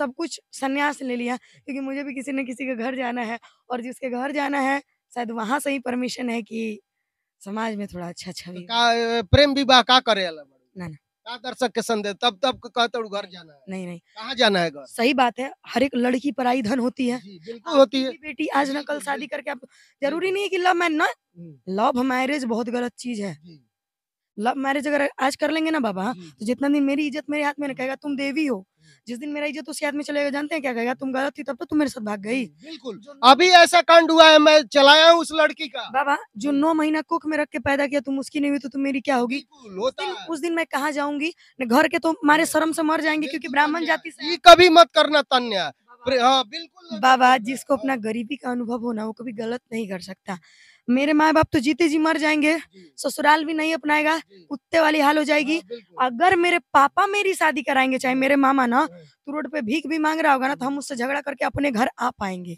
सब कुछ संन्यास ले लिया क्योंकि मुझे भी किसी न किसी के घर जाना है और जिसके घर जाना है शायद वहाँ से ही परमिशन है कि समाज में थोड़ा अच्छा तो छवि अ, प्रेम विवाह का करे ना, ना। का दर्शक के संदेश तब तब कहते घर जाना है। नहीं नहीं। कहाँ जाना है घर? सही बात है हर एक लड़की पराई धन होती है। बिल्कुल होती है। बेटी आज न कल शादी करके आप ज़रूरी नहीं है कि लव मैरिज ना लव मैरिज बहुत गलत चीज़ है। लव मैरिज अगर आज कर लेंगे ना बाबा तो जितना दिन मेरी इज़्ज़त मेरे हाथ में न कहेगा तुम देवी हो। जिस दिन मेरा इज़्ज़त उसी आदमी में चलेगा जानते हैं क्या कहेगा? तुम गलत थी तब तो तुम मेरे साथ भाग गई। बिल्कुल। अभी ऐसा कांड हुआ है मैं चलाया हूँ उस लड़की का। बाबा जो नौ महीना कुख में रख के पैदा किया तुम उसकी नहीं हुई तो तुम मेरी क्या होगी? उस दिन उस दिन मैं कहाँ जाऊँगी? घर के तो मारे शर्म से मर जाएँगे क्योंकि ब्राह्मण जाति से कभी मत करना तन्या। हाँ बिल्कुल बाबा जिसको अपना हाँ, गरीबी का अनुभव हो ना वो कभी गलत नहीं कर सकता। मेरे माँ बाप तो जीते जी मर जाएँगे ससुराल भी नहीं अपनाएगा कुत्ते वाली हाल हो जाएगी। हाँ, अगर मेरे पापा मेरी शादी कराएँगे चाहे मेरे मामा ना हाँ, तो रोड पे भीख भी मांग रहा होगा ना तो हम उससे झगड़ा करके अपने घर आ पाएँगे।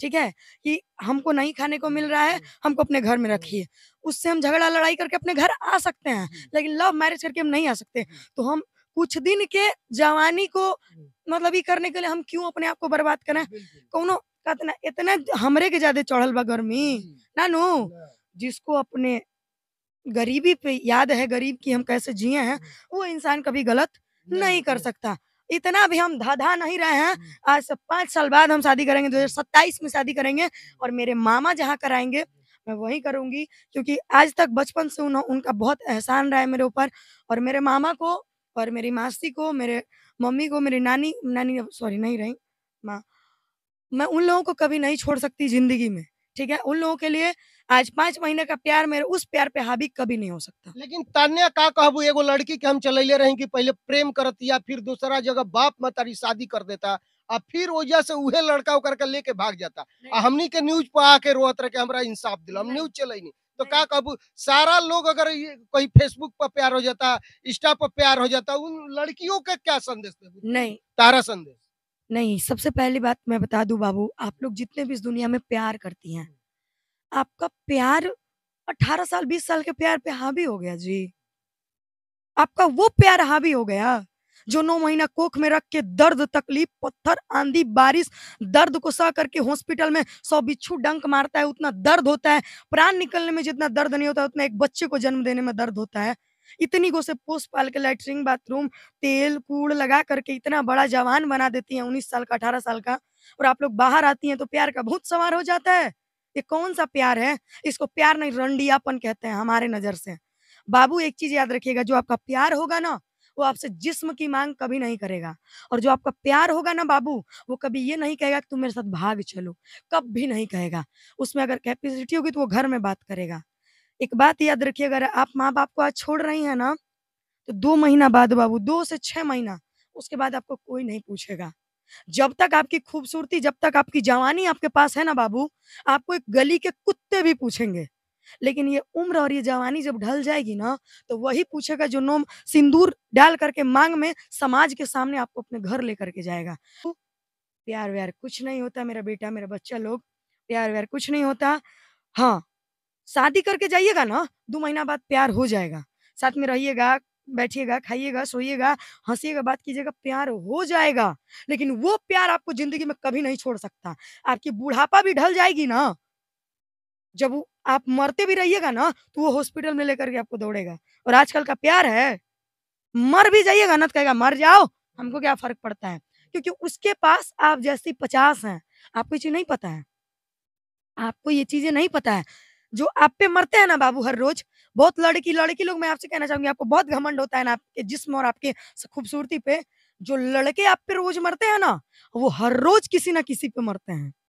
ठीक है? कि हमको नहीं खाने को मिल रहा है हमको अपने घर में रखिए। उससे हम झगड़ा लड़ाई करके अपने घर आ सकते हैं लेकिन लव मैरिज करके हम नहीं आ सकते। तो हम कुछ दिन के जवानी को। मतलब ये करने के लिए हम क्यों अपने आप को बर्बाद करें कौनो कहते ना इतना हमरे के ज़्यादा चढ़ल बा गर्मी। ना, जिसको अपने गरीबी पे याद है गरीब की हम कैसे जिए हैं वो इंसान कभी गलत नहीं कर सकता। इतना भी हम धाधा नहीं रहे हैं। आज से पाँच साल बाद हम शादी करेंगे 2027 में शादी करेंगे और मेरे मामा जहाँ कराएँगे मैं वही करूँगी। क्योंकि आज तक बचपन से उन, उनका बहुत एहसान रहा है मेरे ऊपर और मेरे मामा को और मेरी मासी को मेरे मम्मी को मेरी नानी नानी सॉरी नहीं रही माँ। मैं उन लोगों को कभी नहीं छोड़ सकती ज़िंदगी में ठीक है? उन लोगों के लिए आज पाँच महीने का प्यार मेरे उस प्यार पे हावी कभी नहीं हो सकता। लेकिन तान्या का कहबू एगो लड़की के हम चलैले रही कि पहले प्रेम करती या फिर दूसरा जगह बाप मतारी शादी कर देता आ फिर वजह से उहे लड़का उकर के लेके भाग जाता। आ हमनी के न्यूज़ पर आके रोत रहे कि हमरा इंसाफ दिला हम न्यूज़ चलै नहीं तो नहीं। का कहबू सारा लोग अगर ये कहीं फेसबुक पर प्यार हो जाता इंस्टा पर प्यार हो जाता उन लड़कियों का क्या संदेश नहीं। तारा संदेश। नहीं सबसे पहली बात मैं बता दूँ बाबू आप लोग जितने भी इस दुनिया में प्यार करती हैं आपका प्यार 18 साल 20 साल के प्यार पे हावी हो गया जी। आपका वो प्यार हावी हो गया। जो नौ महीना कोख में रख के दर्द, तकलीफ़, पत्थर, आंधी, बारिश, दर्द को सह करके हॉस्पिटल में सौ बिच्छू डंक मारता है, उतना दर्द होता है। प्राण निकलने में जितना दर्द नहीं होता, उतना एक बच्चे को जन्म देने में दर्द होता है। इतनी को से पोस्ट पाल के लैट्रिन बाथरूम, तेल, कूड़ लगा करके इतना बड़ा जवान बना देती है उन्नीस साल का, अठारह साल का। और आप लोग बाहर आती हैं तो प्यार का बहुत सवार हो जाता है। ये कौन सा प्यार है? इसको प्यार नहीं, रंडियापन कहते हैं हमारे नज़र से। बाबू, एक चीज़ याद रखिएगा, जो आपका प्यार होगा ना वो आपसे जिस्म की मांग कभी नहीं करेगा। और जो आपका प्यार होगा ना बाबू, वो कभी ये नहीं कहेगा कि तुम मेरे साथ भाग चलो, कब भी नहीं कहेगा। उसमें अगर कैपेसिटी होगी तो वो घर में बात करेगा। एक बात याद रखिए, अगर आप माँ बाप को आज छोड़ रही हैं ना तो दो महीना बाद बाबू, दो से छह महीना, उसके बाद आपको कोई नहीं पूछेगा। जब तक आपकी खूबसूरती, जब तक आपकी जवानी आपके पास है ना बाबू, आपको एक गली के कुत्ते भी पूछेंगे। लेकिन ये उम्र और ये जवानी जब ढल जाएगी ना तो वही पूछेगा जो नोम सिंदूर डाल करके मांग में समाज के सामने आपको अपने घर लेकर के जाएगा। तो प्यार व्यार कुछ नहीं होता मेरा बेटा, मेरा बच्चा लोग। प्यार व्यार कुछ नहीं होता। हाँ शादी करके जाइएगा ना, दो महीना बाद प्यार हो जाएगा। साथ में रहिएगा, बैठिएगा, खाइएगा, सोइएगा, हंसिएगा, बात कीजिएगा, प्यार हो जाएगा। लेकिन वो प्यार आपको ज़िंदगी में कभी नहीं छोड़ सकता। आपकी बुढ़ापा भी ढल जाएगी ना। जब आप मरते भी रहिएगा ना तो वो हॉस्पिटल में लेकर के आपको दौड़ेगा। और आजकल का प्यार है। मर भी जाइएगा, ना तो कहेगा, मर जाओ, हमको क्या फ़र्क पड़ता है? क्योंकि उसके पास आप जैसी पचास हैं, आपको ये चीज़ नहीं पता है। आपको ये चीज़ें नहीं पता है। जो आप पे मरते हैं ना बाबू, हर रोज, बहुत लड़की लड़की लोग, मैं आपसे कहना चाहूँगी, आपको बहुत घमंड होता है ना आपके जिस्म और आपके खूबसूरती पे। जो लड़के आप पे रोज मरते हैं ना, वो हर रोज किसी ना किसी पे मरते हैं।